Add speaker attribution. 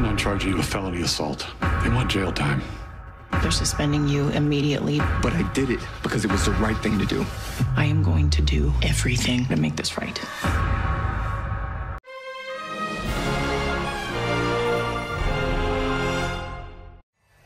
Speaker 1: plan on charging you with felony assault. They want jail time.
Speaker 2: They're suspending you immediately.
Speaker 3: But I did it because it was the right thing to do.
Speaker 2: I am going to do everything to make this right.